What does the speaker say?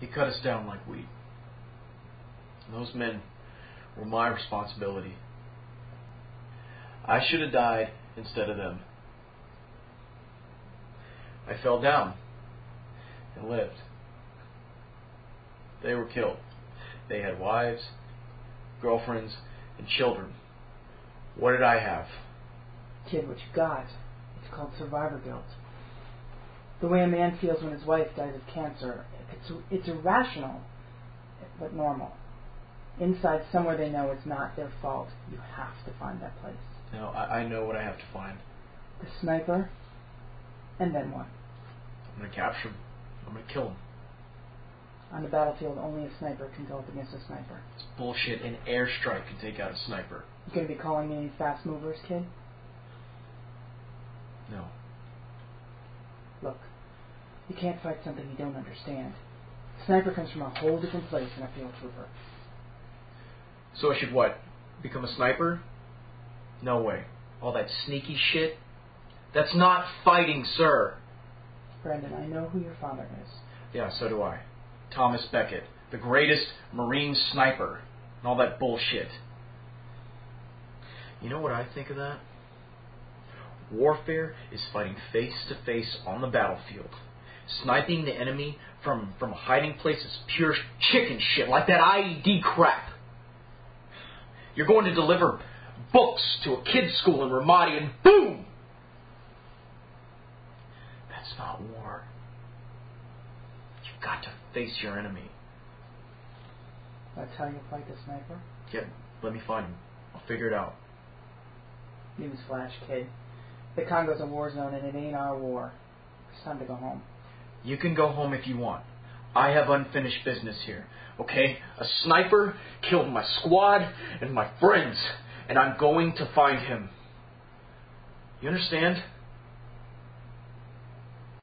He cut us down like wheat. Those men were my responsibility. I should have died instead of them. I fell down and lived. They were killed. They had wives, girlfriends, and children. What did I have? Kid, what you got? It's called survivor guilt. The way a man feels when his wife dies of cancer, it's, it's irrational, but normal. Inside, somewhere they know it's not their fault. You have to find that place. No, I, I know what I have to find. The sniper, and then what? I'm gonna capture him. I'm gonna kill him. On the battlefield, only a sniper can go up against a sniper. It's bullshit. An airstrike can take out a sniper. You gonna be calling me any fast movers, kid? No. Look, you can't fight something you don't understand. Sniper comes from a whole different place than a field trooper. So I should what? Become a sniper? No way. All that sneaky shit? That's not fighting, sir. Brandon, I know who your father is. Yeah, so do I. Thomas Beckett, the greatest Marine sniper, and all that bullshit. You know what I think of that? Warfare is fighting face to face on the battlefield. Sniping the enemy from, from a hiding place is pure chicken shit, like that IED crap. You're going to deliver books to a kid's school in Ramadi and boom! That's not war. You've got to face your enemy. That's how you fight the sniper? Yeah, let me find him. I'll figure it out. Newsflash, kid. The Congo's a war zone and it ain't our war. It's time to go home. You can go home if you want. I have unfinished business here. Okay? A sniper killed my squad and my friends, and I'm going to find him. You understand?